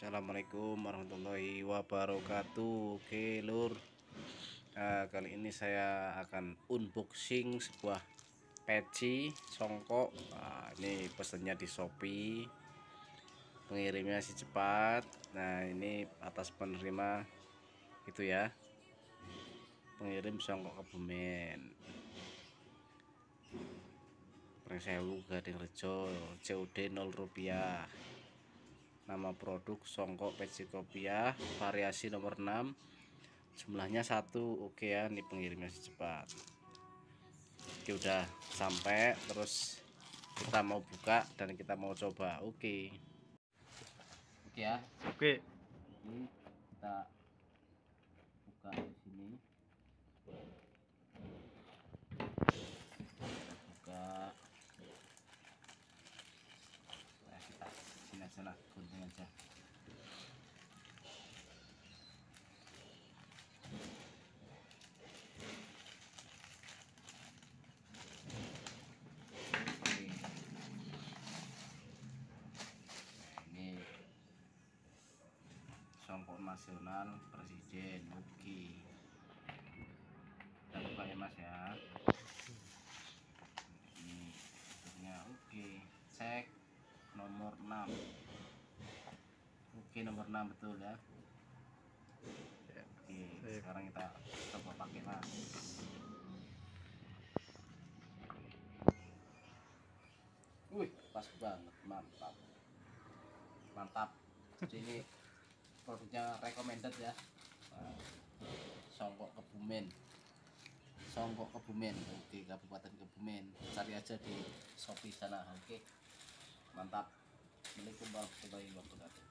Assalamualaikum warahmatullahi wabarakatuh. Oke lur. Nah, Kali ini saya akan unboxing sebuah peci songkok. Nah, Ini pesannya di Shopee. Pengirimnya si cepat. Nah ini atas penerima Itu ya. Pengirim songkok Kebumen. Pringsewu Gading Rejo COD 0 rupiah nama produk songkok peci kopiah variasi nomor 6 jumlahnya satu. Oke ya ini pengirimnya secepat oke udah sampai. Terus kita mau buka dan kita mau coba. Oke. Oke ya. Oke. ini kita buka di sini buka nah, kita sini aja lah gunting aja Oke. Nah, ini songkok nasional presiden oke nomor 6 oke nomor 6 betul ya. Oke Sip. sekarang kita coba pakai mas wih pas banget mantap. Mantap. Jadi ini produknya recommended ya. Songkok kebumen. Songkok kebumen oke kabupaten kebumen. Cari aja di shopee sana oke. Mantap Balik ko ba sa bayo ba po natin?